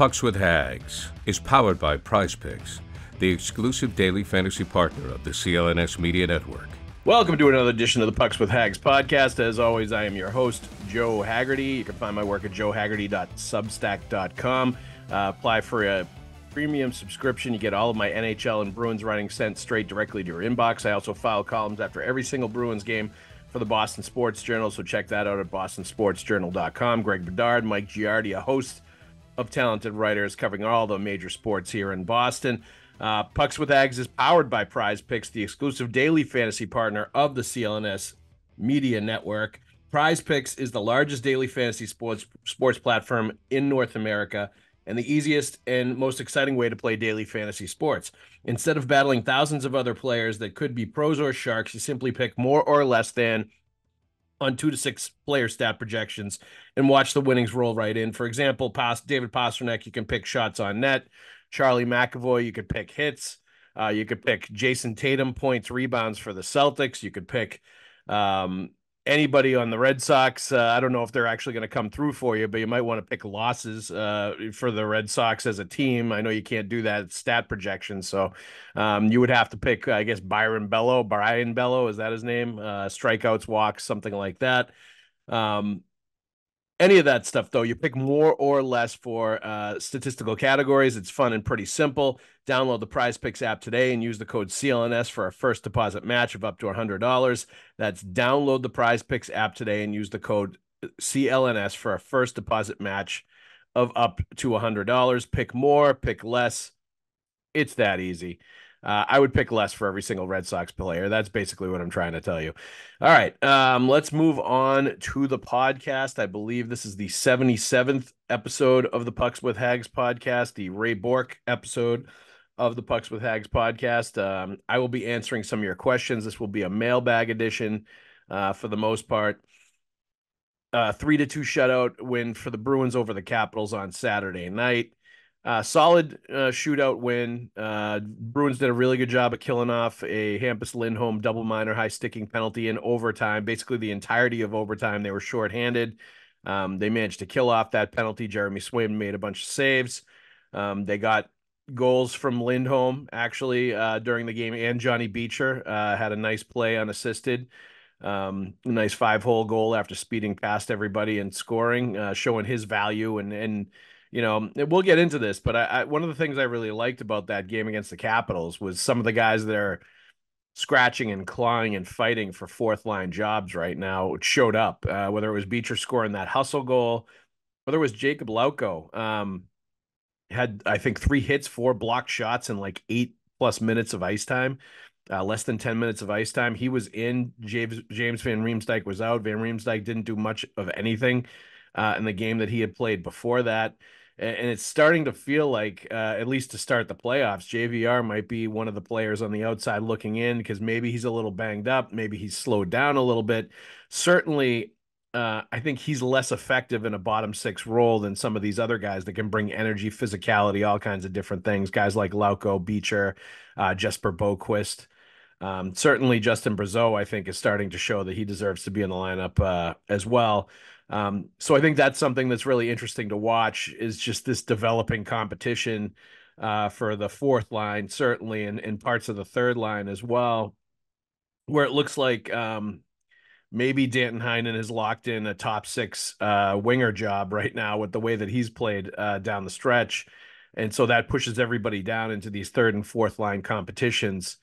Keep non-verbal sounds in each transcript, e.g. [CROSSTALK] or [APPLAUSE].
Pucks with Haggs is powered by Prize Picks, the exclusive daily fantasy partner of the CLNS Media Network. Welcome to another edition of the Pucks with Haggs podcast. As always, I am your host, Joe Haggerty. You can find my work at joehaggerty.substack.com. Uh, apply for a premium subscription. You get all of my NHL and Bruins writing sent straight directly to your inbox. I also file columns after every single Bruins game for the Boston Sports Journal, so check that out at bostonsportsjournal.com. Greg Bedard, Mike Giardi, a host of talented writers covering all the major sports here in Boston. Uh, Pucks with Haggs is powered by Prize Picks, the exclusive daily fantasy partner of the CLNS Media Network. Prize Picks is the largest daily fantasy sports sports platform in North America and the easiest and most exciting way to play daily fantasy sports. Instead of battling thousands of other players that could be pros or sharks, you simply pick more or less than on two to six player stat projections and watch the winnings roll right in. For example, David Pastrnak, you can pick shots on net. Charlie McAvoy, you could pick hits. Uh, you could pick Jayson Tatum points, rebounds for the Celtics. You could pick um, anybody on the Red Sox. Uh, I don't know if they're actually going to come through for you, but you might want to pick losses uh, for the Red Sox as a team. I know you can't do that stat projection, so um, you would have to pick, I guess, Byron Bello, Brayan Bello, is that his name? Uh, strikeouts, walks, something like that. Um, any of that stuff though you pick more or less for uh, statistical categories. It's fun and pretty simple. Download the prize picks app today and use the code clns for a first deposit match of up to $100 that's download the prize picks app today and use the code clns for a first deposit match of up to $100 pick more pick less. It's that easy uh, I would pick less for every single Red Sox player. That's basically what I'm trying to tell you. All right, um, let's move on to the podcast. I believe this is the 77th episode of the Pucks with Haggs podcast, the Ray Bourque episode of the Pucks with Haggs podcast. Um, I will be answering some of your questions. This will be a mailbag edition uh, for the most part. Uh, three to two shootout win for the Bruins over the Capitals on Saturday night. Uh, solid uh, shootout win. Uh, Bruins did a really good job at killing off a Hampus Lindholm double minor high sticking penalty in overtime. Basically, the entirety of overtime, they were shorthanded. Um, they managed to kill off that penalty. Jeremy Swayman made a bunch of saves. Um, they got goals from Lindholm actually uh, during the game, and Johnny Beecher uh, had a nice play unassisted. Um, nice five hole goal after speeding past everybody and scoring, uh, showing his value and and you know, we'll get into this, but I, I, one of the things I really liked about that game against the Capitals was some of the guys that are scratching and clawing and fighting for fourth line jobs right now showed up. Uh, whether it was Beecher scoring that hustle goal, whether it was Jakub Lauko, um, had I think three hits, four blocked shots, and like eight plus minutes of ice time. Uh, less than 10 minutes of ice time. He was in. James James Van Riemsdyk was out. Van Riemsdyk didn't do much of anything uh, in the game that he had played before that and it's starting to feel like uh, at least to start the playoffs jvr might be one of the players on the outside looking in because maybe he's a little banged up maybe he's slowed down a little bit certainly uh, I think he's less effective in a bottom six role than some of these other guys that can bring energy, physicality, all kinds of different things. Guys like Lauko, Beecher, uh, Jesper Boqvist. Um, certainly, Justin Brazeau, I think, is starting to show that he deserves to be in the lineup uh, as well. Um, so I think that's something that's really interesting to watch is just this developing competition uh, for the fourth line, certainly, and, and parts of the third line as well, where it looks like um, maybe Danton Heinen has locked in a top six uh, winger job right now with the way that he's played uh, down the stretch. And so that pushes everybody down into these third and fourth line competitions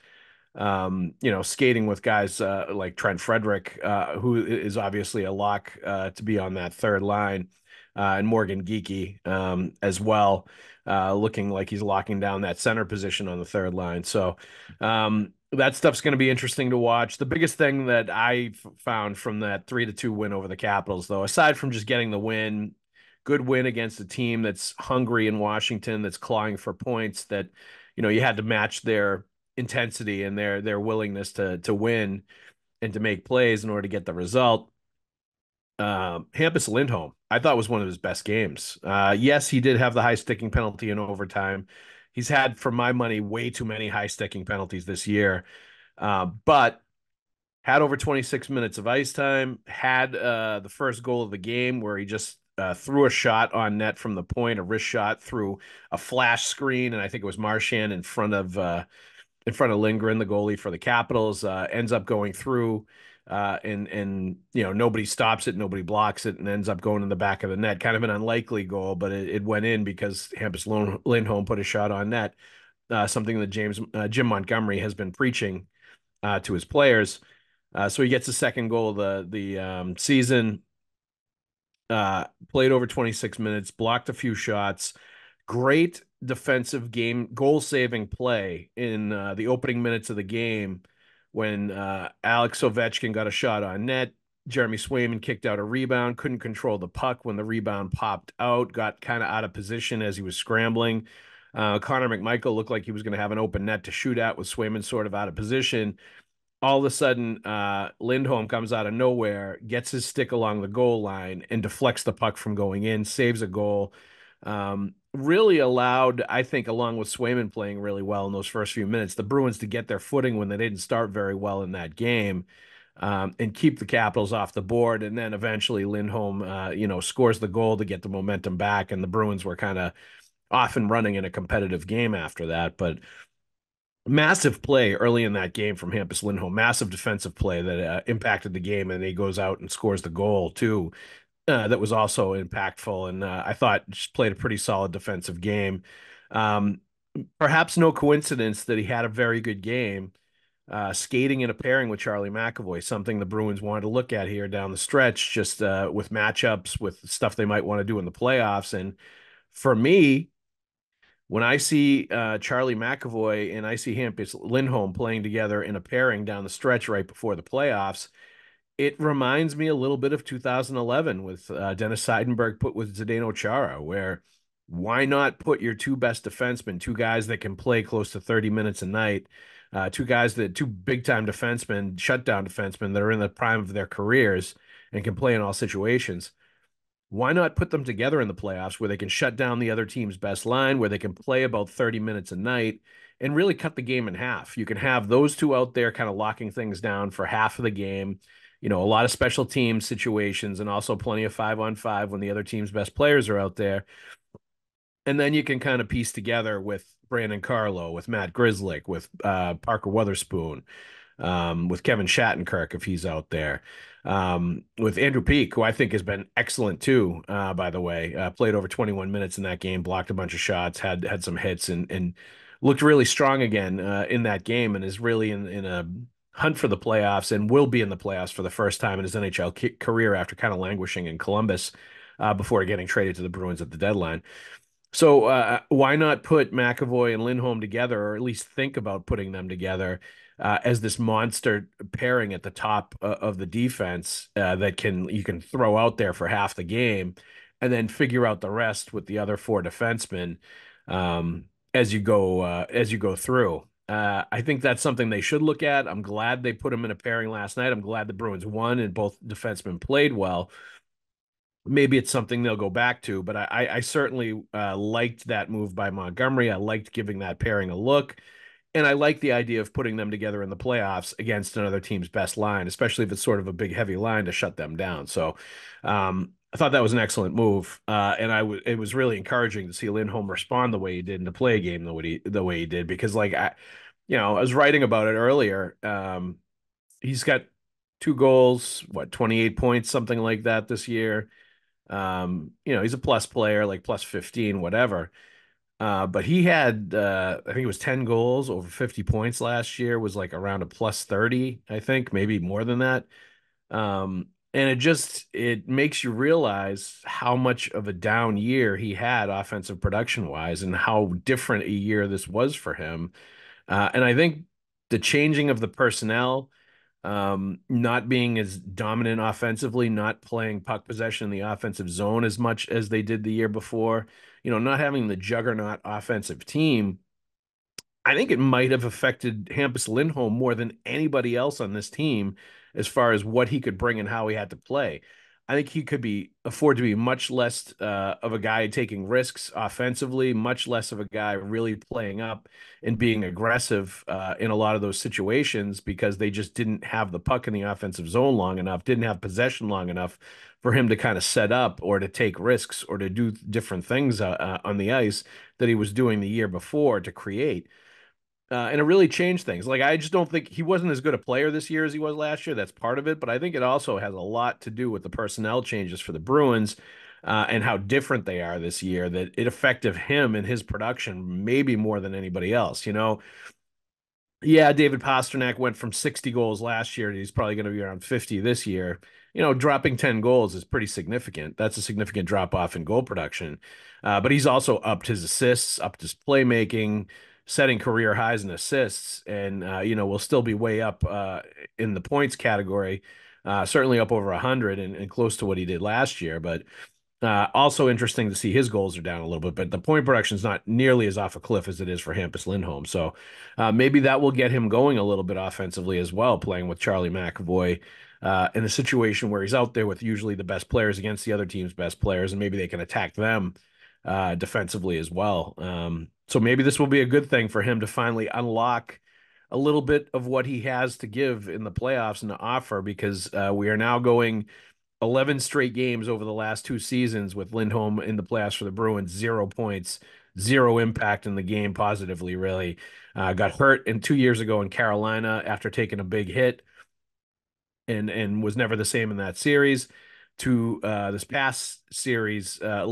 um, you know, skating with guys uh, like Trent Frederic, uh, who is obviously a lock uh, to be on that third line, uh, and Morgan Geekie um, as well, uh, looking like he's locking down that center position on the third line. So um, that stuff's going to be interesting to watch. The biggest thing that I found from that three to two win over the Capitals, though, aside from just getting the win, good win against a team that's hungry in Washington, that's clawing for points, that you know you had to match their intensity and their their willingness to to win and to make plays in order to get the result. Um, Hampus Lindholm, I thought was one of his best games. Uh, yes, he did have the high sticking penalty in overtime. He's had, for my money, way too many high sticking penalties this year. Uh, but had over 26 minutes of ice time. Had uh, the first goal of the game where he just uh, threw a shot on net from the point, a wrist shot through a flash screen, and I think it was Marchand in front of uh, in front of Lindgren, the goalie for the Capitals, uh, ends up going through. Uh, and and you know nobody stops it, nobody blocks it, and ends up going in the back of the net. Kind of an unlikely goal, but it, it went in because Hampus Lindholm put a shot on net. Uh, something that James uh, Jim Montgomery has been preaching uh, to his players. Uh, so he gets the second goal of the the um, season. Played over 26 minutes, blocked a few shots. Great defensive game, goal saving play in uh, the opening minutes of the game when uh, Alex Ovechkin got a shot on net. Jeremy Swayman kicked out a rebound, couldn't control the puck when the rebound popped out, got kind of out of position as he was scrambling. Uh, Connor McMichael looked like he was going to have an open net to shoot at with Swayman sort of out of position all of a sudden, uh, Lindholm comes out of nowhere, gets his stick along the goal line, and deflects the puck from going in, saves a goal. Um, really allowed, I think, along with Swayman playing really well in those first few minutes, the Bruins to get their footing when they didn't start very well in that game. Um, and keep the Capitals off the board. And then eventually Lindholm, uh, you know, scores the goal to get the momentum back. And the Bruins were kind of off and running in a competitive game after that. But massive play early in that game from Hampus Lindholm, massive defensive play that uh, impacted the game, and he goes out and scores the goal too. Uh, that was also impactful, and uh, I thought just played a pretty solid defensive game. Um, perhaps no coincidence that he had a very good game. Uh, skating in a pairing with Charlie McAvoy, something the Bruins wanted to look at here down the stretch, just uh, with matchups, with stuff they might want to do in the playoffs. And for me, when I see uh, Charlie McAvoy and I see Hampus Lindholm playing together in a pairing down the stretch right before the playoffs, it reminds me a little bit of 2011 with uh, Dennis Seidenberg put with Zdeno Chara, where why not put your two best defensemen, two guys that can play close to 30 minutes a night, uh, two guys that two big time defensemen, shutdown defensemen that are in the prime of their careers and can play in all situations why not put them together in the playoffs where they can shut down the other team's best line, where they can play about 30 minutes a night and really cut the game in half? You can have those two out there kind of locking things down for half of the game. You know, a lot of special team situations and also plenty of five on five when the other team's best players are out there. And then you can kind of piece together with Brandon Carlo, with Matt Grzelcyk, with uh, Parker Wotherspoon, um, with Kevin Shattenkirk if he's out there um, with Andrew Peeke, who I think has been excellent too. Uh, by the way, uh, played over 21 minutes in that game, blocked a bunch of shots, had had some hits, and and looked really strong again uh, in that game, and is really in in a hunt for the playoffs, and will be in the playoffs for the first time in his NHL career after kind of languishing in Columbus uh, before getting traded to the Bruins at the deadline. So uh, why not put McAvoy and Lindholm together, or at least think about putting them together? uh, as this monster pairing at the top uh, of the defense uh, that can you can throw out there for half the game, and then figure out the rest with the other four defensemen um, as you go uh, as you go through. Uh, I think that's something they should look at. I'm glad they put them in a pairing last night. I'm glad the Bruins won and both defensemen played well. Maybe it's something they'll go back to, but I, I certainly uh, liked that move by Montgomery. I liked giving that pairing a look. And I like the idea of putting them together in the playoffs against another team's best line, especially if it's sort of a big, heavy line to shut them down. So um, I thought that was an excellent move, uh, and I w- it was really encouraging to see Lindholm respond the way he did and to play a game the way he the way he did because, like, I, you know, I was writing about it earlier. Um, he's got two goals, what twenty eight points, something like that this year. Um, you know, he's a plus player, like plus fifteen, whatever. Uh, but he had, uh, I think it was 10 goals over 50 points last year, was like around a plus 30, I think, maybe more than that. Um, and it just it makes you realize how much of a down year he had offensive production wise and how different a year this was for him. Uh, and I think the changing of the personnel, um, not being as dominant offensively, not playing puck possession in the offensive zone as much as they did the year before, you know, not having the juggernaut offensive team, I think it might have affected Hampus Lindholm more than anybody else on this team as far as what he could bring and how he had to play. I think he could be afford to be much less uh, of a guy taking risks offensively, much less of a guy really playing up and being aggressive uh, in a lot of those situations because they just didn't have the puck in the offensive zone long enough, didn't have possession long enough for him to kind of set up or to take risks or to do different things uh, uh on the ice that he was doing the year before to create. Uh, and it really changed things. Like I just don't think he wasn't as good a player this year as he was last year. That's part of it, but I think it also has a lot to do with the personnel changes for the Bruins uh, and how different they are this year. That it affected him and his production maybe more than anybody else. You know, yeah, David Pastrnak went from 60 goals last year. He's probably going to be around 50 this year. You know, dropping 10 goals is pretty significant. That's a significant drop off in goal production. Uh, but he's also upped his assists, upped his playmaking setting career highs in assists, and uh, you know will still be way up uh, in the points category, uh, certainly up over hundred and, and, close to what he did last year. But uh, also interesting to see his goals are down a little bit, but the point production is not nearly as off a cliff as it is for Hampus Lindholm. So uh, maybe that will get him going a little bit offensively as well, playing with Charlie McAvoy. Uh, in a situation where he's out there with usually the best players against the other team's best players, and maybe they can attack them uh, defensively as well. Um, so maybe this will be a good thing for him to finally unlock a little bit of what he has to give in the playoffs and to offer because uh, we are now going 11 straight games over the last two seasons with Lindholm in the playoffs for the Bruins, zero points, zero impact in the game positively, really. Uh, got hurt in two years ago in Carolina after taking a big hit and and was never the same in that series to uh, this past series, uh,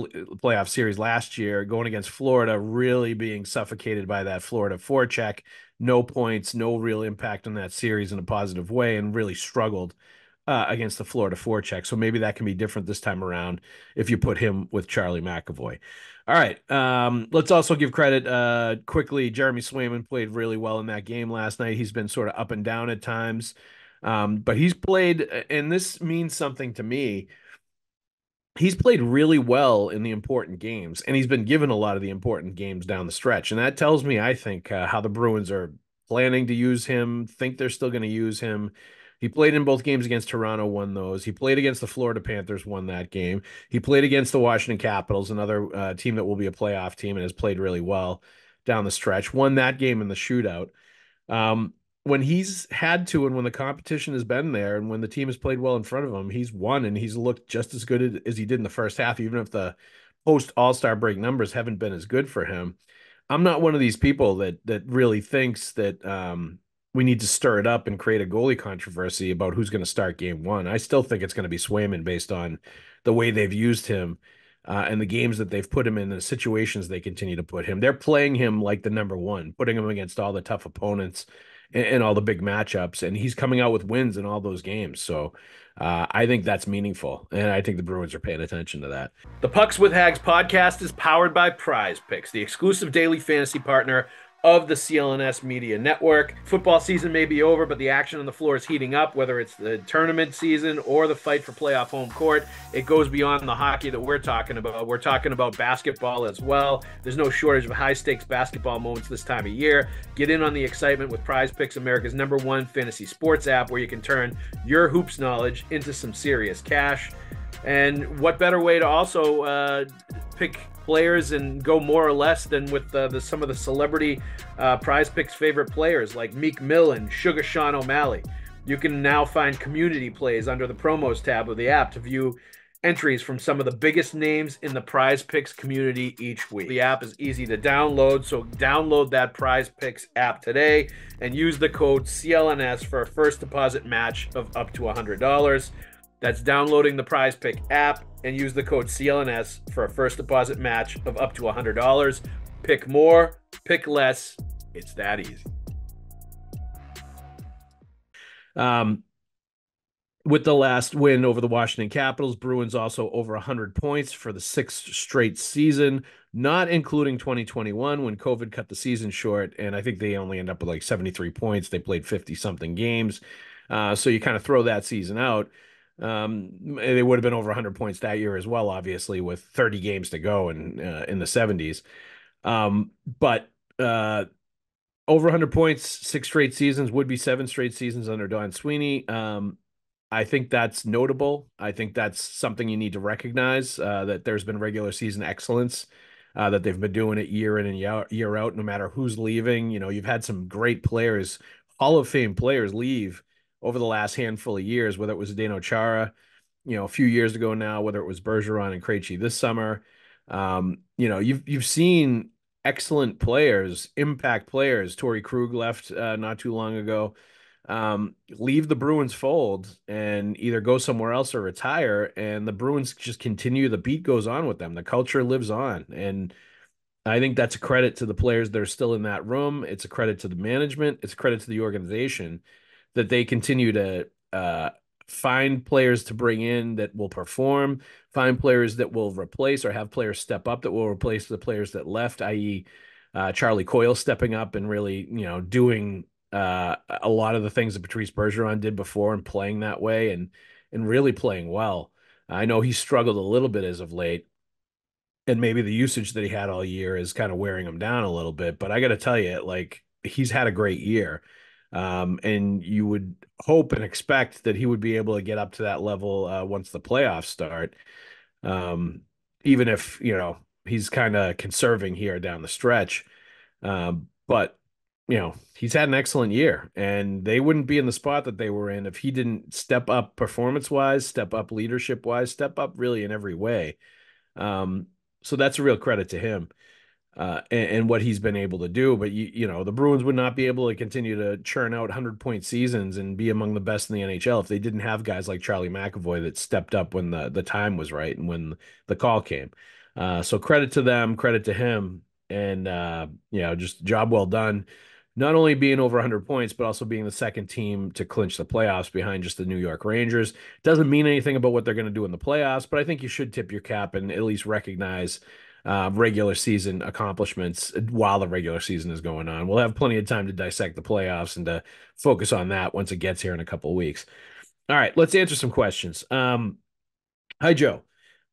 playoff series last year, going against Florida, really being suffocated by that Florida forecheck. No points, no real impact on that series in a positive way, and really struggled uh, against the Florida forecheck. So maybe that can be different this time around if you put him with Charlie McAvoy. All right. Um, let's also give credit uh, quickly. Jeremy Swayman played really well in that game last night. He's been sort of up and down at times. Um, but he's played, and this means something to me. He's played really well in the important games, and he's been given a lot of the important games down the stretch. And that tells me, I think, uh, how the Bruins are planning to use him, think they're still going to use him. He played in both games against Toronto, won those. He played against the Florida Panthers, won that game. He played against the Washington Capitals, another uh, team that will be a playoff team and has played really well down the stretch. Won that game in the shootout. Um, when he's had to and when the competition has been there and when the team has played well in front of him, he's won and he's looked just as good as he did in the first half, even if the post All Star break numbers haven't been as good for him. I'm not one of these people that that really thinks that um, we need to stir it up and create a goalie controversy about who's going to start game one. I still think it's going to be Swayman based on the way they've used him uh, and the games that they've put him in, the situations they continue to put him. They're playing him like the number one, putting him against all the tough opponents in, all the big matchups, and he's coming out with wins in all those games. So uh, I think that's meaningful, and I think the Bruins are paying attention to that. The Pucks with Haggs podcast is powered by Prize Picks, the exclusive daily fantasy partner of the CLNS Media Network. Football season may be over, but the action on the floor is heating up, whether it's the tournament season or the fight for playoff home court. It goes beyond the hockey that we're talking about. We're talking about basketball as well. There's no shortage of high stakes basketball moments this time of year. Get in on the excitement with Prize Picks, America's number one fantasy sports app, where you can turn your hoops knowledge into some serious cash. And what better way to also uh, pick players and go more or less than with the, the some of the celebrity uh, prize picks favorite players like Meek Mill and Sugar Sean O'Malley. You can now find community plays under the promos tab of the app to view entries from some of the biggest names in the prize picks community each week. The app is easy to download, so download that prize picks app today and use the code CLNS for a first deposit match of up to $100. That's downloading the prize pick app and use the code CLNS for a first deposit match of up to $100. Pick more, pick less. It's that easy. Um, with the last win over the Washington Capitals, Bruins also over 100 points for the sixth straight season, not including 2021 when COVID cut the season short. And I think they only end up with like 73 points. They played 50 something games. Uh, so you kind of throw that season out. Um, they would have been over 100 points that year as well, obviously, with 30 games to go in uh, in the 70s. Um, but uh, over 100 points, six straight seasons would be seven straight seasons under Don Sweeney. Um, I think that's notable. I think that's something you need to recognize uh, that there's been regular season excellence, uh, that they've been doing it year in and year, year out, no matter who's leaving. You know, you've had some great players, Hall of Fame players leave over the last handful of years, whether it was Zdeno Chara, you know, a few years ago now, whether it was Bergeron and Krejci this summer. Um, you know, you've you've seen excellent players, impact players. Torey Krug left uh, not too long ago. Um, leave the Bruins fold and either go somewhere else or retire. And the Bruins just continue. The beat goes on with them. The culture lives on. And I think that's a credit to the players that are still in that room. It's a credit to the management. It's a credit to the organization that they continue to uh, find players to bring in that will perform, find players that will replace or have players step up that will replace the players that left, i.e., uh, Charlie Coyle stepping up and really, you know, doing uh, a lot of the things that Patrice Bergeron did before and playing that way and and really playing well. I know he struggled a little bit as of late, and maybe the usage that he had all year is kind of wearing him down a little bit. But I got to tell you, like he's had a great year. Um, and you would hope and expect that he would be able to get up to that level uh, once the playoffs start. Um, even if you know he's kind of conserving here down the stretch, um, but you know he's had an excellent year, and they wouldn't be in the spot that they were in if he didn't step up performance wise, step up leadership wise, step up really in every way. Um, so that's a real credit to him uh, and, and, what he's been able to do. But you, you know, the Bruins would not be able to continue to churn out hundred point seasons and be among the best in the NHL if they didn't have guys like Charlie McAvoy that stepped up when the the time was right and when the call came. Uh, so credit to them, credit to him, and uh, you know, just job well done. Not only being over 100 points, but also being the second team to clinch the playoffs behind just the New York Rangers. Doesn't mean anything about what they're going to do in the playoffs, but I think you should tip your cap and at least recognize uh, regular season accomplishments while the regular season is going on. We'll have plenty of time to dissect the playoffs and to focus on that once it gets here in a couple of weeks. All right, let's answer some questions. Um, hi, Joe.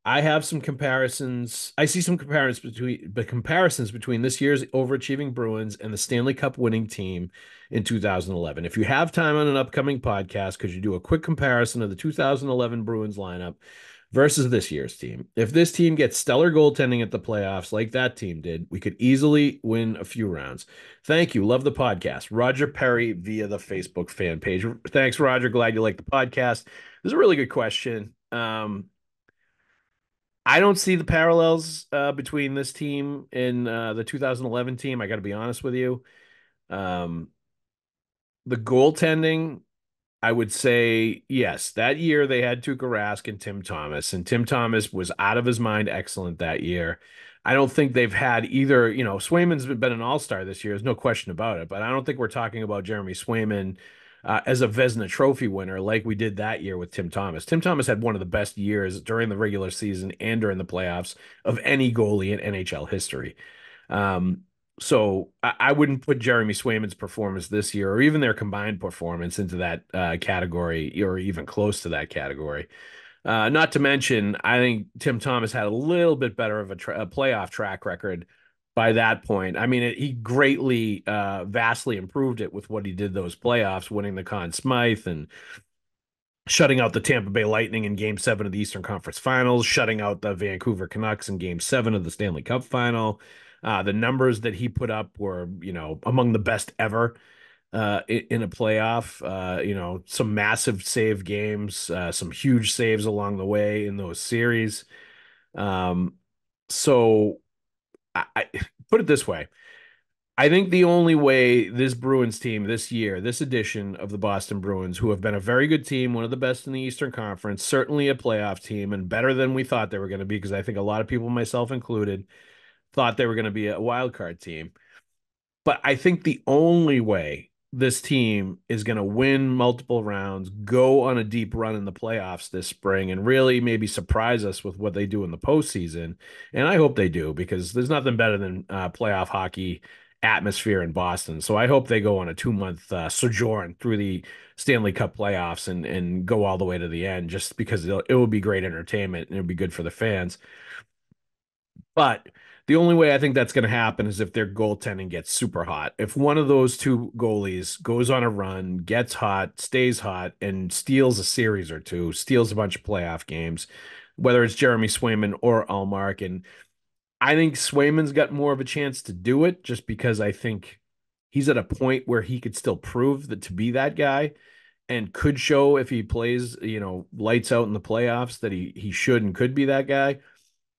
I have some comparisons. I see some comparisons between the comparisons between this year's overachieving Bruins and the Stanley Cup winning team in 2011. If you have time on an upcoming podcast, could you do a quick comparison of the 2011 Bruins lineup versus this year's team. If this team gets stellar goaltending at the playoffs like that team did, we could easily win a few rounds. Thank you. Love the podcast. Roger Perry via the Facebook fan page. Thanks, Roger. Glad you like the podcast. This is a really good question. Um, I don't see the parallels uh, between this team and uh, the 2011 team. I got to be honest with you. Um, the goaltending I would say yes. That year they had Tuukka Rask and Tim Thomas, and Tim Thomas was out of his mind excellent that year. I don't think they've had either. You know, Swayman's been an All Star this year. There's no question about it. But I don't think we're talking about Jeremy Swayman uh, as a Vezina Trophy winner like we did that year with Tim Thomas. Tim Thomas had one of the best years during the regular season and during the playoffs of any goalie in NHL history. Um, so I, I, wouldn't put Jeremy Swayman's performance this year or even their combined performance into that uh, category or even close to that category. Uh, not to mention, I think Tim Thomas had a little bit better of a, tra- a playoff track record by that point. I mean, it, he greatly, uh, vastly improved it with what he did those playoffs, winning the Conn Smythe and shutting out the Tampa Bay Lightning in game seven of the Eastern Conference Finals, shutting out the Vancouver Canucks in game seven of the Stanley Cup Final. Uh, the numbers that he put up were, you know, among the best ever uh, in, a playoff. Uh, you know, some massive save games, uh, some huge saves along the way in those series. Um, so I, I [LAUGHS] put it this way. I think the only way this Bruins team this year, this edition of the Boston Bruins, who have been a very good team, one of the best in the Eastern Conference, certainly a playoff team, and better than we thought they were going to be, because I think a lot of people, myself included, thought they were going to be a wild card team. But I think the only way this team is going to win multiple rounds, go on a deep run in the playoffs this spring, and really maybe surprise us with what they do in the postseason. And I hope they do because there's nothing better than uh, playoff hockey atmosphere in Boston. So I hope they go on a two month uh, sojourn through the Stanley Cup playoffs and and go all the way to the end, just because it will be great entertainment and it'll be good for the fans. But The only way I think that's going to happen is if their goaltending gets super hot. If one of those two goalies goes on a run, gets hot, stays hot, and steals a series or two, steals a bunch of playoff games, whether it's Jeremy Swayman or Ullmark. And I think Swayman's got more of a chance to do it just because I think he's at a point where he could still prove that to be that guy and could show if he plays, you know, lights out in the playoffs that he he should and could be that guy.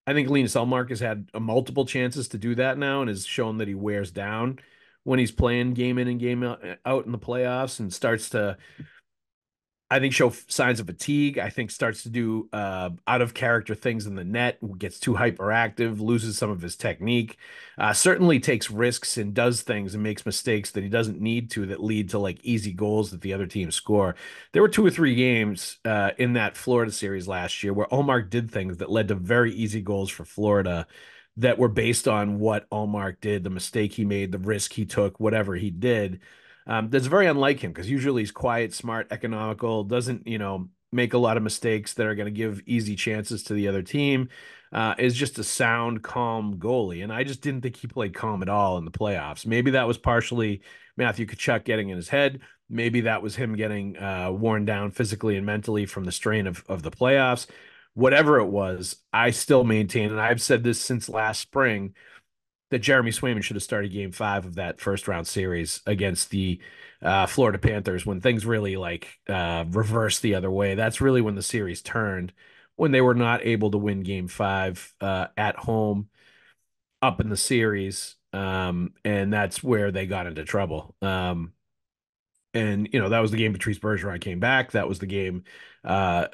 I think Linus Ullmark has had uh, multiple chances to do that now and has shown that he wears down when he's playing game in and game out uh, in the playoffs and starts to I think show signs of fatigue. I think starts to do uh, out of character things in the net, gets too hyperactive, loses some of his technique. Uh, certainly takes risks and does things and makes mistakes that he doesn't need to that lead to like easy goals that the other team score. There were two or three games uh, in that Florida series last year where Ullmark did things that led to very easy goals for Florida that were based on what Ullmark did, the mistake he made, the risk he took, whatever he did um, that's very unlike him because usually he's quiet, smart, economical, doesn't, you know, make a lot of mistakes that are going to give easy chances to the other team. Uh, is just a sound, calm goalie. And I just didn't think he played calm at all in the playoffs. Maybe that was partially Matthew Tkachuk getting in his head. Maybe that was him getting uh, worn down physically and mentally from the strain of, of the playoffs. Whatever it was, I still maintain, and I've said this since last spring, that Jeremy Swayman should have started game five of that first round series against the uh, Florida Panthers when things really like uh, reversed the other way. That's really when the series turned, when they were not able to win game five uh, at home up in the series. Um, and that's where they got into trouble. Um, and, you know, that was the game Patrice Bergeron came back. That was the game uh,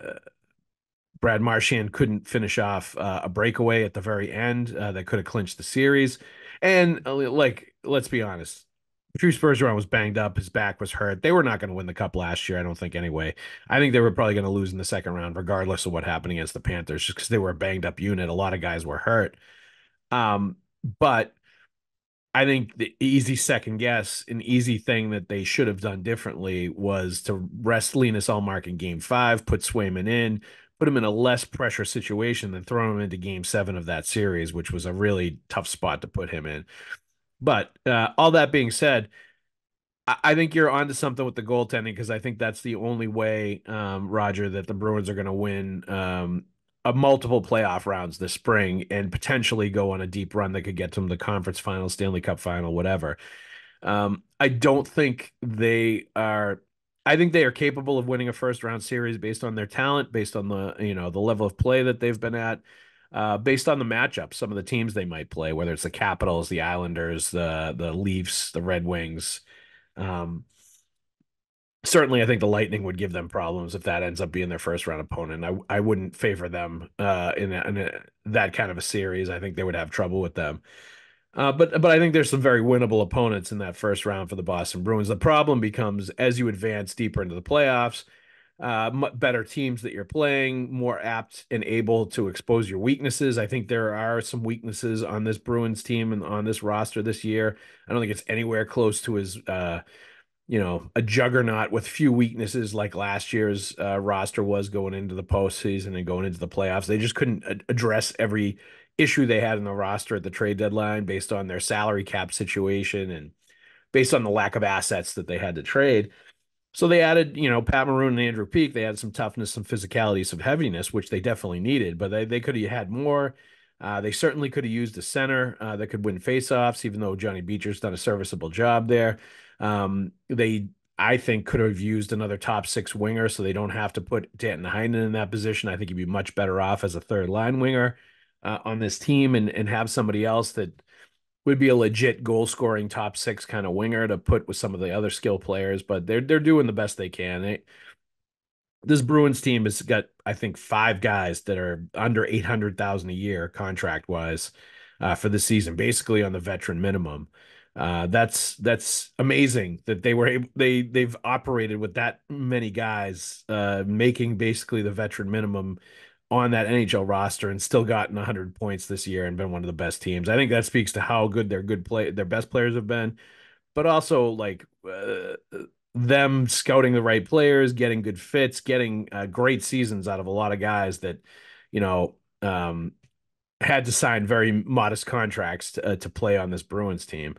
Brad Marchand couldn't finish off uh, a breakaway at the very end uh, that could have clinched the series. And uh, like, let's be honest, Patrice Bergeron was banged up. His back was hurt. They were not going to win the cup last year, I don't think, anyway. I think they were probably going to lose in the second round, regardless of what happened against the Panthers, just because they were a banged up unit. A lot of guys were hurt. Um, but I think the easy second guess, an easy thing that they should have done differently was to rest Linus Ullmark in game five, put Swayman in, put him in a less pressure situation than throwing him into game seven of that series, which was a really tough spot to put him in. But uh, all that being said, I, think you're onto something with the goaltending because I think that's the only way, um, Roger, that the Bruins are going to win um, a multiple playoff rounds this spring and potentially go on a deep run that could get them the conference final, Stanley Cup final, whatever. Um, I don't think they are I think they are capable of winning a first round series based on their talent, based on the you know the level of play that they've been at, uh, based on the matchup. Some of the teams they might play, whether it's the Capitals, the Islanders, the the Leafs, the Red Wings. Um, certainly, I think the Lightning would give them problems if that ends up being their first round opponent. I I wouldn't favor them uh, in, a, in a, that kind of a series. I think they would have trouble with them. Uh, but but I think there's some very winnable opponents in that first round for the Boston Bruins. The problem becomes as you advance deeper into the playoffs, uh, better teams that you're playing, more apt and able to expose your weaknesses. I think there are some weaknesses on this Bruins team and on this roster this year. I don't think it's anywhere close to as uh, you know a juggernaut with few weaknesses like last year's uh, roster was going into the postseason and going into the playoffs. They just couldn't address every issue they had in the roster at the trade deadline based on their salary cap situation and based on the lack of assets that they had to trade. So they added, you know, Pat Maroon and Andrew Peeke. They had some toughness, some physicality, some heaviness, which they definitely needed, but they, they could have had more. Uh, they certainly could have used a center uh, that could win faceoffs, even though Johnny Beecher's done a serviceable job there. Um, they, I think, could have used another top six winger so they don't have to put Danton Heinen in that position. I think he'd be much better off as a third line winger uh, on this team and and have somebody else that would be a legit goal scoring top six kind of winger to put with some of the other skill players. But they're they're doing the best they can. They, this Bruins team has got I think five guys that are under eight hundred thousand a year contract wise uh, for the season, basically on the veteran minimum. Uh, that's that's amazing that they were able they they've operated with that many guys uh, making basically the veteran minimum on that NHL roster and still gotten 100 points this year and been one of the best teams. I think that speaks to how good their good play their best players have been, but also like uh, them scouting the right players, getting good fits, getting uh, great seasons out of a lot of guys that you know um, had to sign very modest contracts to, uh, to play on this Bruins team.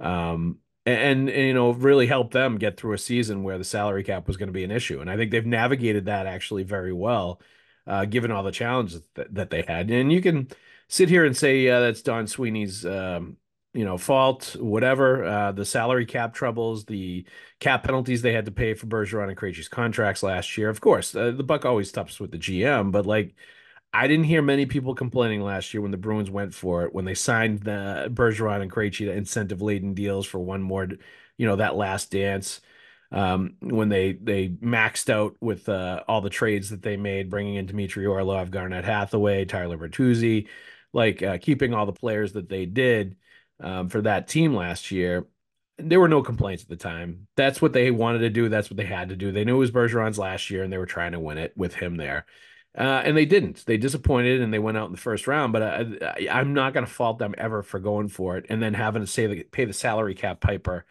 Um, and, and, you know really help them get through a season where the salary cap was going to be an issue and i think they've navigated that actually very well uh, given all the challenges that, that they had and you can sit here and say yeah that's don sweeney's um, you know fault whatever uh, the salary cap troubles the cap penalties they had to pay for bergeron and Krejci's contracts last year of course uh, the buck always stops with the gm but like I didn't hear many people complaining last year when the Bruins went for it when they signed the Bergeron and Krejci to incentive laden deals for one more, you know, that last dance. Um, when they they maxed out with uh, all the trades that they made, bringing in Dmitry Orlov, Garnett Hathaway, Tyler Bertuzzi, like uh, keeping all the players that they did um, for that team last year. There were no complaints at the time. That's what they wanted to do. That's what they had to do. They knew it was Bergeron's last year, and they were trying to win it with him there. Uh, and they didn't. They disappointed and they went out in the first round. But I, am not going to fault them ever for going for it and then having to say the, pay the salary cap piper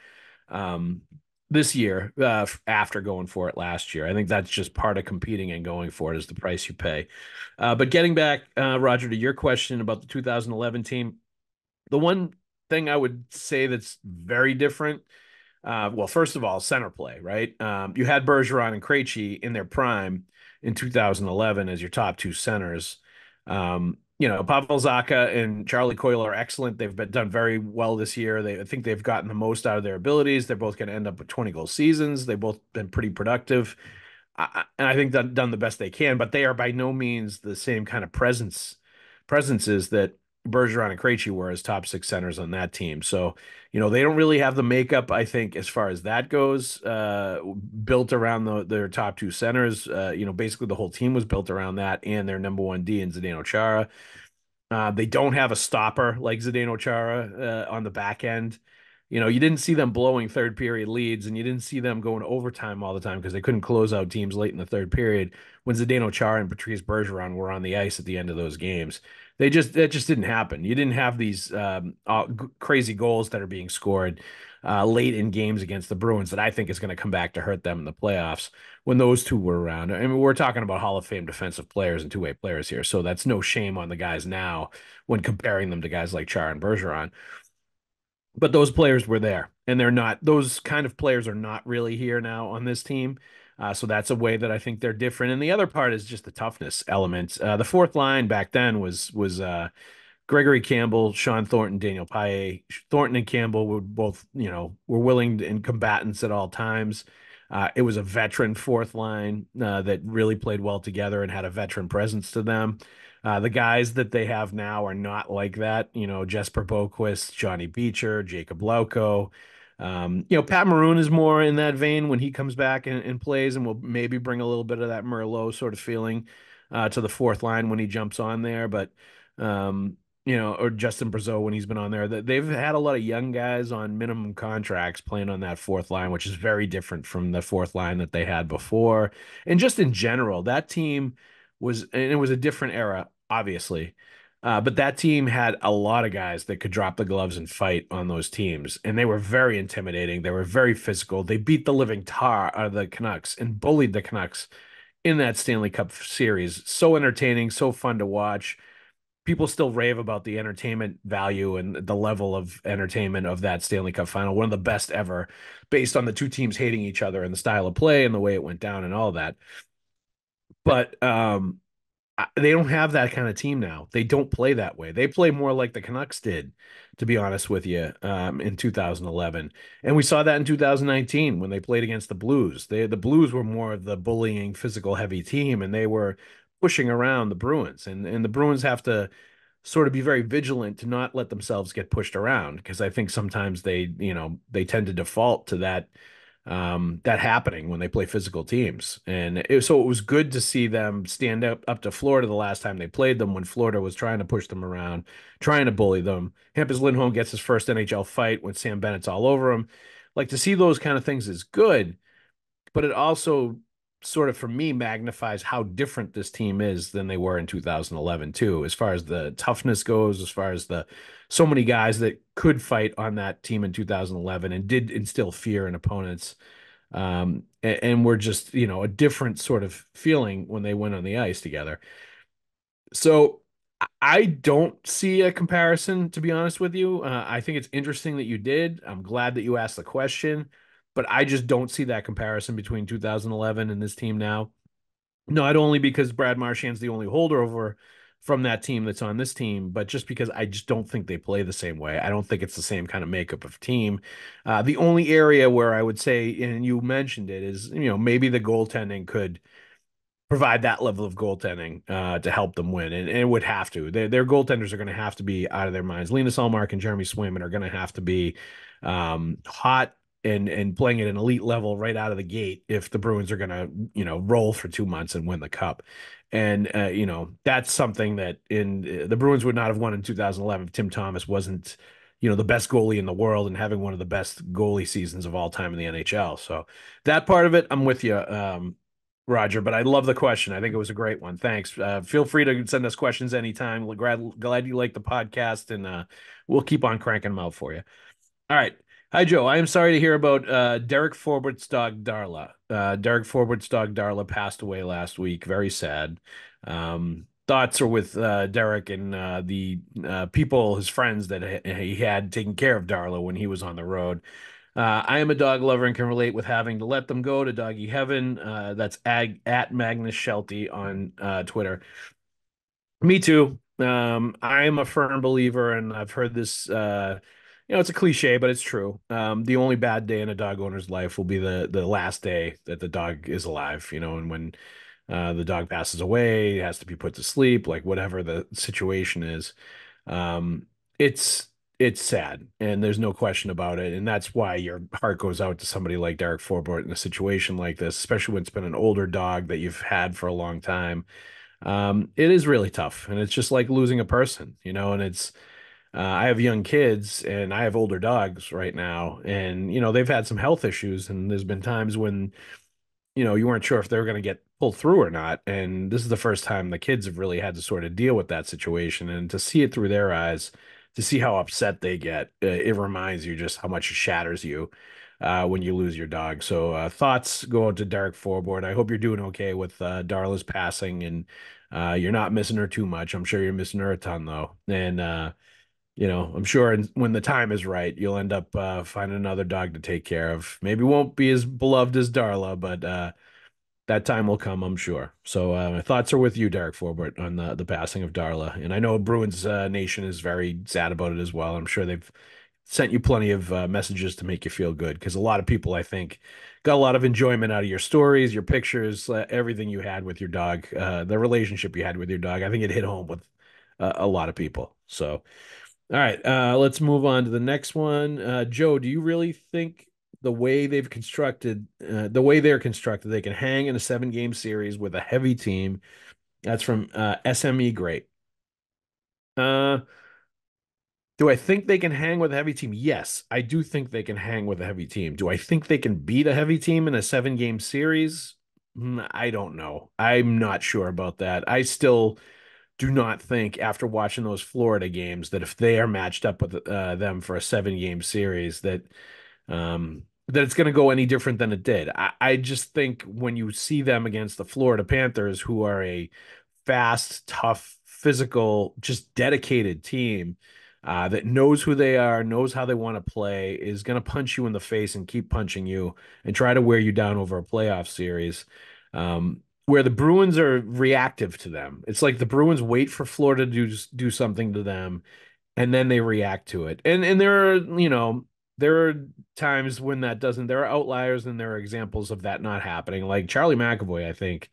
um, this year uh, after going for it last year. I think that's just part of competing and going for it is the price you pay. Uh, but getting back, uh, Roger, to your question about the 2011 team, the one thing I would say that's very different. Uh, well, first of all, center play, right? Um, you had Bergeron and Krejci in their prime in 2011 as your top two centers. Um, you know, Pavel Zacha and Charlie Coyle are excellent. They've been done very well this year. They I think they've gotten the most out of their abilities. They're both going to end up with 20 goal seasons. They've both been pretty productive. I, and I think that done the best they can, but they are by no means the same kind of presence presences that Bergeron and Krejci were as top six centers on that team. So, you know, they don't really have the makeup, I think, as far as that goes, uh, built around the, their top two centers. Uh, you know, basically the whole team was built around that and their number one D in Zdeno Chara. Uh, they don't have a stopper like Zdeno Chara uh, on the back end. You know, you didn't see them blowing third period leads and you didn't see them going overtime all the time because they couldn't close out teams late in the third period when Zdeno Chara and Patrice Bergeron were on the ice at the end of those games they just that just didn't happen. You didn't have these um, uh, crazy goals that are being scored uh, late in games against the Bruins that I think is going to come back to hurt them in the playoffs when those two were around. I mean, we're talking about Hall of Fame defensive players and two way players here, so that's no shame on the guys now when comparing them to guys like Char and Bergeron. But those players were there, and they're not. Those kind of players are not really here now on this team. Uh, so that's a way that I think they're different. And the other part is just the toughness element. Uh, the fourth line back then was was uh, Gregory Campbell, Shawn Thornton, Daniel Paille. Thornton and Campbell were both, you know, were willing and combatants at all times. Uh, it was a veteran fourth line uh, that really played well together and had a veteran presence to them. Uh, the guys that they have now are not like that. You know, Jesper Boqvist, Johnny Beecher, Jakub Lauko. Um, you know, Pat Maroon is more in that vein when he comes back and, and, plays, and will maybe bring a little bit of that Merlot sort of feeling uh, to the fourth line when he jumps on there. But um, you know, or Justin Brazeau when he's been on there, that they've had a lot of young guys on minimum contracts playing on that fourth line, which is very different from the fourth line that they had before. And just in general, that team was, and it was a different era, obviously. Uh, but that team had a lot of guys that could drop the gloves and fight on those teams, and they were very intimidating. They were very physical. They beat the living tar out of the Canucks and bullied the Canucks in that Stanley Cup series. So entertaining, so fun to watch. People still rave about the entertainment value and the level of entertainment of that Stanley Cup final, one of the best ever, based on the two teams hating each other and the style of play and the way it went down and all that. But um, they don't have that kind of team now. They don't play that way. They play more like the Canucks did, to be honest with you, um, in 2011. And we saw that in 2019 when they played against the Blues. They the Blues were more of the bullying, physical, heavy team, and they were pushing around the Bruins. And and the Bruins have to sort of be very vigilant to not let themselves get pushed around because I think sometimes they, you know, they tend to default to that um, that happening when they play physical teams. And it, so it was good to see them stand up up to Florida the last time they played them when Florida was trying to push them around, trying to bully them. Hampus Lindholm gets his first NHL fight when Sam Bennett's all over him. Like to see those kind of things is good, but it also sort of for me magnifies how different this team is than they were in 2011 too as far as the toughness goes as far as the so many guys that could fight on that team in 2011 and did instill fear in opponents um, and, and were just you know a different sort of feeling when they went on the ice together so I don't see a comparison, to be honest with you. Uh, I think it's interesting that you did. I'm glad that you asked the question, but I just don't see that comparison between 2011 and this team now. Not only because Brad Marchand's the only holdover from that team that's on this team, but just because I just don't think they play the same way. I don't think it's the same kind of makeup of team. Uh, the only area where I would say, and you mentioned it, is you know maybe the goaltending could provide that level of goaltending uh, to help them win, and, and it would have to. Their, their goaltenders are going to have to be out of their minds. Linus Ullmark and Jeremy Swayman are going to have to be um, hot and and playing at an elite level right out of the gate if the Bruins are going to you know roll for two months and win the cup. And uh, you know that's something that in the Bruins would not have won in 2011 if Tim Thomas wasn't you know the best goalie in the world and having one of the best goalie seasons of all time in the NHL. So that part of it, I'm with you, um, Roger. But I love the question. I think it was a great one. Thanks. Uh, feel free to send us questions anytime. Glad glad you like the podcast, and uh, we'll keep on cranking them out for you. All right. Hi, Joe. I am sorry to hear about uh, Derek Forbort's dog, Darla. Uh, Derek Forbort's dog, Darla, passed away last week. Very sad. Um, thoughts are with uh, Derek and uh, the uh, people, his friends that he had taking care of Darla when he was on the road. Uh, I am a dog lover and can relate with having to let them go to doggy heaven. Uh, that's ag- at Magnus Shelty on uh, Twitter. Me too. Um, I am a firm believer, and I've heard this you know, it's a cliche, but it's true. Um, the only bad day in a dog owner's life will be the the last day that the dog is alive. You know, and when uh, the dog passes away, it has to be put to sleep, like whatever the situation is. Um, it's it's sad, and there's no question about it. And that's why your heart goes out to somebody like Derek Forbort in a situation like this, especially when it's been an older dog that you've had for a long time. Um, it is really tough, and it's just like losing a person, you know. And it's uh, I have young kids and I have older dogs right now, and you know they've had some health issues, and there's been times when you know you weren't sure if they were going to get pulled through or not, and this is the first time the kids have really had to sort of deal with that situation, and to see it through their eyes, to see how upset they get, uh, it reminds you just how much it shatters you. Uh, when you lose your dog. So uh, thoughts go out to Derek Forbort. I hope you're doing okay with uh, Darla's passing and uh, you're not missing her too much. I'm sure you're missing her a ton though. And uh, you know, I'm sure and when the time is right, you'll end up uh, finding another dog to take care of. Maybe won't be as beloved as Darla, but uh, that time will come, I'm sure. So uh, my thoughts are with you, Derek Forbort, on the the passing of Darla, and I know Bruins uh, Nation is very sad about it as well. I'm sure they've sent you plenty of uh, messages to make you feel good because a lot of people, I think, got a lot of enjoyment out of your stories, your pictures, uh, everything you had with your dog, the relationship you had with your dog. I think it hit home with a lot of people. So. All right, uh, let's move on to the next one. Uh, Joe, do you really think the way they've constructed, uh, the way they're constructed, they can hang in a seven game series with a heavy team? That's from uh, SME Great. Uh, do I think they can hang with a heavy team? Yes, I do think they can hang with a heavy team. Do I think they can beat a heavy team in a seven game series? Mm, I don't know. I'm not sure about that. I still do not think after watching those Florida games that if they are matched up with uh, them for a seven game series that um, that it's going to go any different than it did. I, I just think when you see them against the Florida Panthers, who are a fast, tough, physical, just dedicated team uh, that knows who they are, knows how they want to play, is going to punch you in the face and keep punching you and try to wear you down over a playoff series. Um, where the Bruins are reactive to them. It's like the Bruins wait for Florida to do, do something to them and then they react to it. And and there are, you know, there are times when that doesn't there are outliers and there are examples of that not happening. Like Charlie McAvoy, I think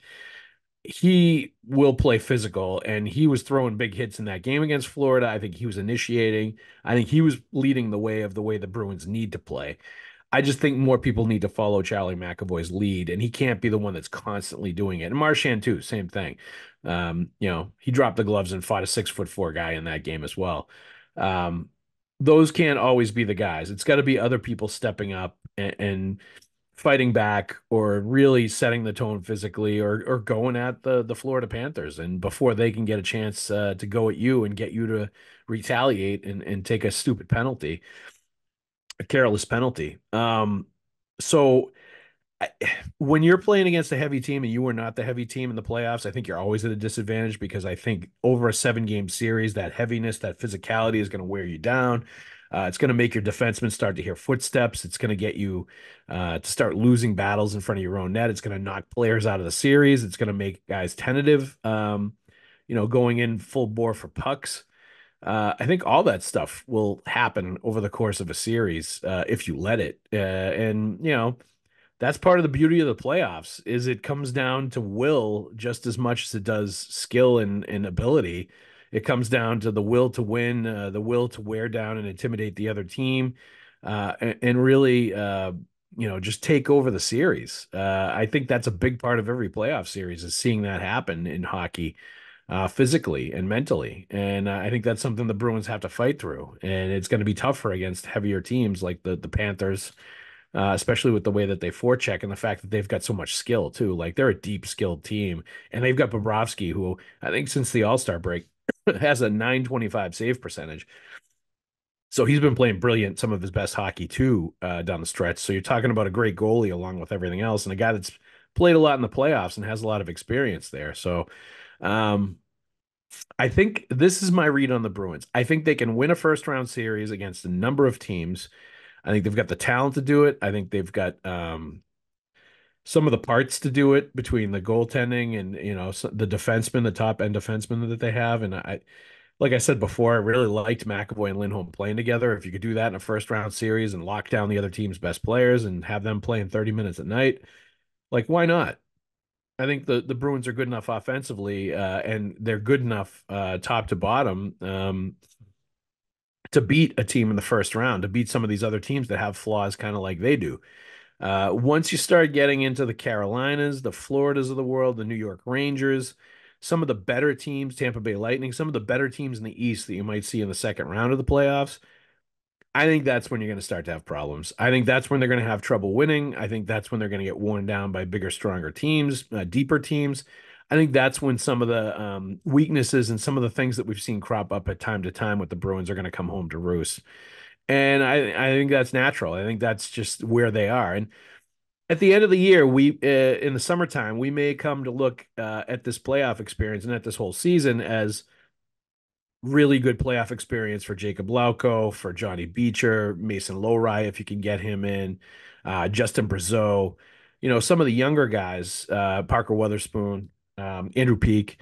he will play physical and he was throwing big hits in that game against Florida. I think he was initiating. I think he was leading the way of the way the Bruins need to play. I just think more people need to follow Charlie McAvoy's lead, and he can't be the one that's constantly doing it. And Marchand too, same thing. Um, you know, he dropped the gloves and fought a six foot four guy in that game as well. Um, those can't always be the guys. It's got to be other people stepping up and, and, fighting back, or really setting the tone physically, or or going at the the Florida Panthers. And before they can get a chance uh, to go at you and get you to retaliate and and take a stupid penalty a careless penalty. Um, so when you're playing against a heavy team and you are not the heavy team in the playoffs, I think you're always at a disadvantage because I think over a seven game series, that heaviness, that physicality is going to wear you down. Uh, it's going to make your defensemen start to hear footsteps. It's going to get you uh, to start losing battles in front of your own net. It's going to knock players out of the series. It's going to make guys tentative, um, you know, going in full bore for pucks. Uh, I think all that stuff will happen over the course of a series uh, if you let it. Uh, and you know, that's part of the beauty of the playoffs is it comes down to will just as much as it does skill and, and ability. It comes down to the will to win, uh, the will to wear down and intimidate the other team, uh, and, and, really, uh, you know, just take over the series. I think that's a big part of every playoff series is seeing that happen in hockey uh, physically and mentally. And uh, I think that's something the Bruins have to fight through. And it's going to be tougher against heavier teams like the the Panthers, uh, especially with the way that they forecheck and the fact that they've got so much skill too. Like they're a deep skilled team, and they've got Bobrovsky, who I think since the All Star break [COUGHS] has a 925 save percentage. So he's been playing brilliant, some of his best hockey too uh, down the stretch. So you're talking about a great goalie along with everything else, and a guy that's played a lot in the playoffs and has a lot of experience there. So um, I think this is my read on the Bruins. I think they can win a first round series against a number of teams. I think they've got the talent to do it. I think they've got um, some of the parts to do it between the goaltending and you know the defenseman, the top end defenseman that they have. And I, like I said before, I really liked McAvoy and Lindholm playing together. If you could do that in a first round series and lock down the other team's best players and have them playing 30 minutes a night, like why not? I think the the Bruins are good enough offensively, uh, and they're good enough uh, top to bottom um, to beat a team in the first round, to beat some of these other teams that have flaws, kind of like they do. Uh, once you start getting into the Carolinas, the Floridas of the world, the New York Rangers, some of the better teams, Tampa Bay Lightning, some of the better teams in the East that you might see in the second round of the playoffs, I think that's when you're going to start to have problems. I think that's when they're going to have trouble winning. I think that's when they're going to get worn down by bigger, stronger teams, uh, deeper teams. I think that's when some of the um, weaknesses and some of the things that we've seen crop up at time to time with the Bruins are going to come home to roost. And I, I think that's natural. I think that's just where they are. And at the end of the year, we uh, in the summertime, we may come to look uh, at this playoff experience and at this whole season as – really good playoff experience for Jakub Lauko, for Johnny Beecher, Mason Lohrei, if you can get him in, uh, Justin Brazeau, you know, some of the younger guys, uh, Parker Wotherspoon, um, Andrew Peeke,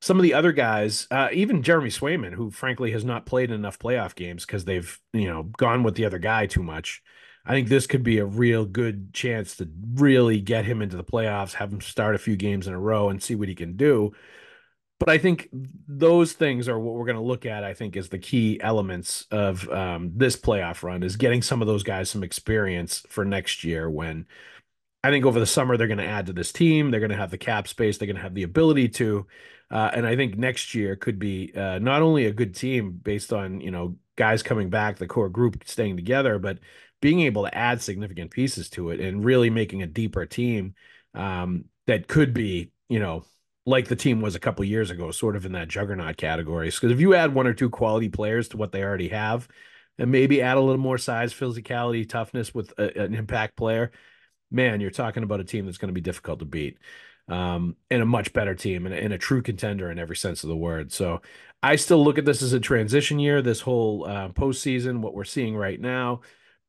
some of the other guys, uh, even Jeremy Swayman, who frankly has not played enough playoff games because they've, you know, gone with the other guy too much. I think this could be a real good chance to really get him into the playoffs, have him start a few games in a row and see what he can do but I think those things are what we're going to look at. I think is the key elements of um, this playoff run is getting some of those guys some experience for next year. When I think over the summer they're going to add to this team, they're going to have the cap space, they're going to have the ability to, uh, and I think next year could be uh, not only a good team based on you know guys coming back, the core group staying together, but being able to add significant pieces to it and really making a deeper team um, that could be you know like the team was a couple years ago, sort of in that juggernaut categories. Because if you add one or two quality players to what they already have, and maybe add a little more size, physicality, toughness with a, an impact player, man, you're talking about a team that's going to be difficult to beat. Um, and a much better team and, and, a true contender in every sense of the word. So I still look at this as a transition year, this whole uh, postseason, what we're seeing right now.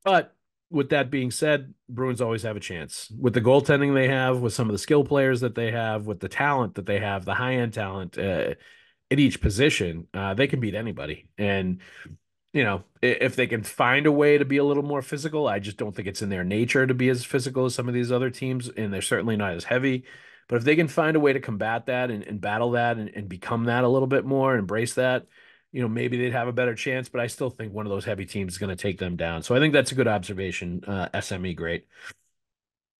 But with that being said, Bruins always have a chance with the goaltending they have, with some of the skill players that they have, with the talent that they have, the high end talent uh, at each position. Uh, they can beat anybody, and you know if they can find a way to be a little more physical, I just don't think it's in their nature to be as physical as some of these other teams, and they're certainly not as heavy. But if they can find a way to combat that and, and battle that and, and become that a little bit more, embrace that, you know, maybe they'd have a better chance, but I still think one of those heavy teams is going to take them down. So I think that's a good observation. Uh, SME, great.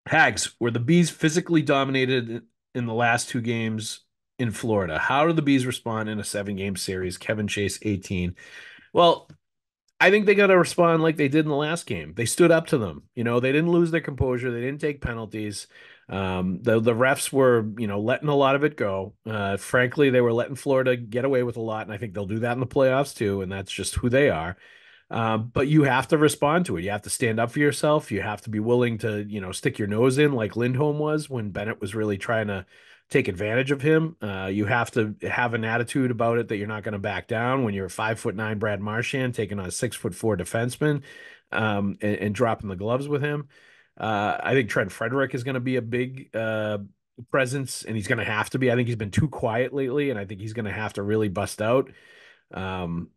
Haggs, were the Bees physically dominated in the last two games in Florida? How do the Bees respond in a seven game series? Kevin Chase, 18. Well, I think they got to respond like they did in the last game. They stood up to them. You know, they didn't lose their composure. They didn't take penalties. Um, the the refs were, you know, letting a lot of it go. Uh, frankly, they were letting Florida get away with a lot, and I think they'll do that in the playoffs too. And that's just who they are. Um, but you have to respond to it. You have to stand up for yourself. You have to be willing to, you know, stick your nose in like Lindholm was when Bennett was really trying to take advantage of him. Uh, you have to have an attitude about it that you're not going to back down when you're a five foot nine Brad Marchand taking on a six foot four defenseman um, and, and, dropping the gloves with him. Uh, I think Trent Frederic is going to be a big uh, presence, and he's going to have to be. I think he's been too quiet lately, and I think he's going to have to really bust out. Um,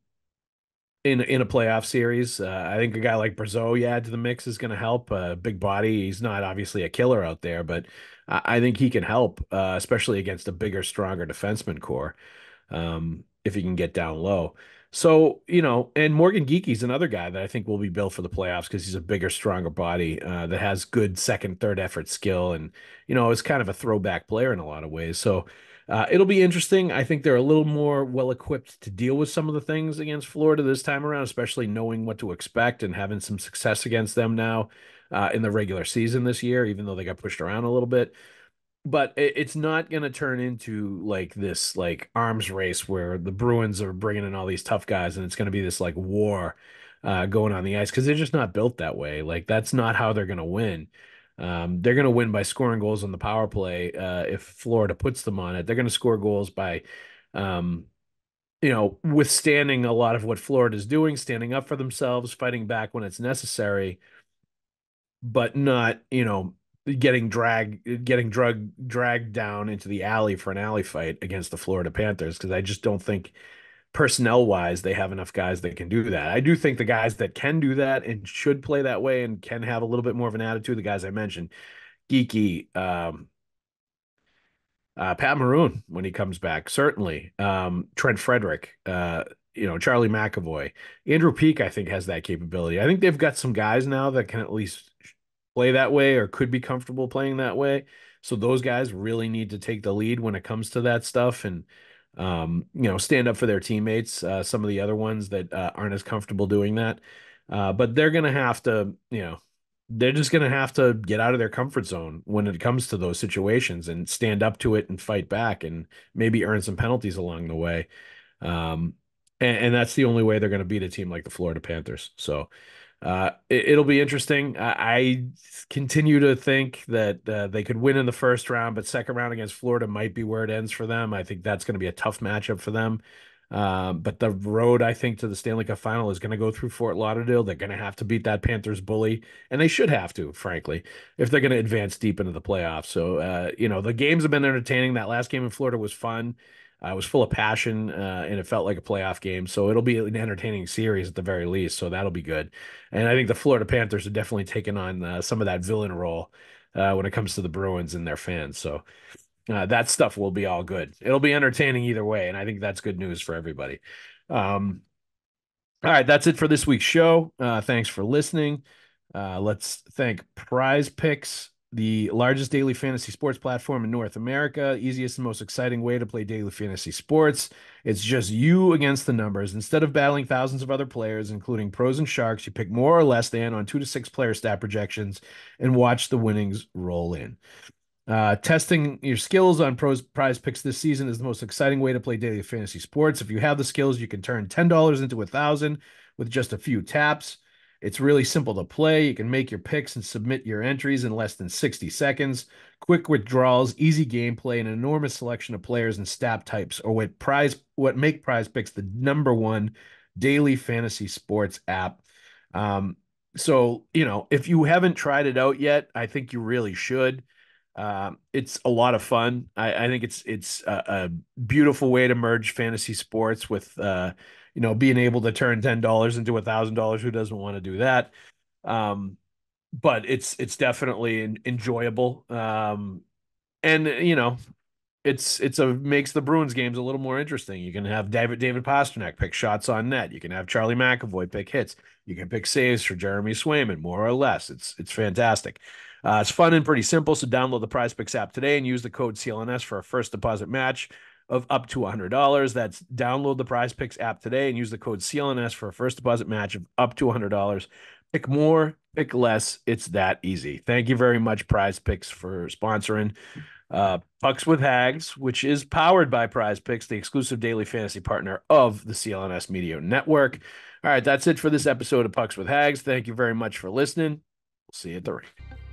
in in a playoff series. Uh, I think a guy like Brazeau, add to the mix is going to help. Uh, big body, he's not obviously a killer out there, but I, I think he can help, uh, especially against a bigger, stronger defenseman core um, if he can get down low. So you know, and Morgan Geekie's another guy that I think will be built for the playoffs because he's a bigger, stronger body uh, that has good second, third effort skill, and you know is kind of a throwback player in a lot of ways. So uh, it'll be interesting. I think they're a little more well equipped to deal with some of the things against Florida this time around, especially knowing what to expect and having some success against them now uh, in the regular season this year, even though they got pushed around a little bit. But it's not going to turn into like this like arms race where the Bruins are bringing in all these tough guys and it's going to be this like war uh, going on the ice because they're just not built that way. Like that's not how they're going to win. Um, they're going to win by scoring goals on the power play. Uh, if Florida puts them on it, they're going to score goals by, um, you know, withstanding a lot of what Florida is doing, standing up for themselves, fighting back when it's necessary, but not, you know, getting dragged, getting drug dragged down into the alley for an alley fight against the Florida Panthers. Because I just don't think personnel wise, they have enough guys that can do that. I do think the guys that can do that and should play that way and can have a little bit more of an attitude, the guys I mentioned, Geekie, um, uh, Pat Maroon when he comes back, certainly. Um, Trent Frederic, uh, you know, Charlie McAvoy, Andrew Peeke, I think has that capability. I think they've got some guys now that can at least play that way or could be comfortable playing that way. So those guys really need to take the lead when it comes to that stuff. And um, you know, stand up for their teammates. Uh, some of the other ones that uh, aren't as comfortable doing that, uh, but they're going to have to, you know, they're just going to have to get out of their comfort zone when it comes to those situations and stand up to it and fight back and maybe earn some penalties along the way. Um, and, and that's the only way they're going to beat a team like the Florida Panthers. So, uh, it, will be interesting. I, I, continue to think that uh, they could win in the first round, but second round against Florida might be where it ends for them. I think that's going to be a tough matchup for them. Uh, but the road, I think, to the Stanley Cup final is going to go through Fort Lauderdale. They're going to have to beat that Panthers bully, and they should have to, frankly, if they're going to advance deep into the playoffs. So, uh, you know, the games have been entertaining. That last game in Florida was fun. Uh, it was full of passion, uh, and it felt like a playoff game. So it'll be an entertaining series at the very least. So that'll be good. And I think the Florida Panthers are definitely taking on uh, some of that villain role uh, when it comes to the Bruins and their fans. So uh, that stuff will be all good. It'll be entertaining either way, and I think that's good news for everybody. Um, all right, that's it for this week's show. Thanks for listening. let's thank PrizePicks the largest daily fantasy sports platform in North America, easiest and most exciting way to play daily fantasy sports. It's just you against the numbers. Instead of battling thousands of other players, including pros and sharks, you pick more or less than on two to six player stat projections and watch the winnings roll in. Uh, testing your skills on pros PrizePicks this season is the most exciting way to play daily fantasy sports. If you have the skills, you can turn $10 into a thousand with just a few taps. It's really simple to play. You can make your picks and submit your entries in less than 60 seconds. Quick withdrawals, easy gameplay, an enormous selection of players and stat types or what prize what make PrizePicks the number one daily fantasy sports app. Um, so, you know, if you haven't tried it out yet, I think you really should. Um, it's a lot of fun. I, I think it's it's a, a, beautiful way to merge fantasy sports with uh, you know, being able to turn ten dollars into a thousand dollars. Who doesn't want to do that? Um, but it's it's definitely enjoyable. Um, and you know, it's it's a makes the Bruins games a little more interesting. You can have David David Pastrnak pick shots on net. You can have Charlie McAvoy pick hits. You can pick saves for Jeremy Swayman, more or less. It's it's fantastic. Uh, it's fun and pretty simple. So download the PrizePicks app today and use the code CLNS for a first deposit match of up to $100. That's download the PrizePicks app today and use the code CLNS for a first deposit match of up to $100. Pick more, pick less. It's that easy. Thank you very much, PrizePicks, for sponsoring uh, Pucks with Haggs, which is powered by PrizePicks, the exclusive daily fantasy partner of the CLNS Media Network. All right, that's it for this episode of Pucks with Haggs. Thank you very much for listening. We'll see you at the rink.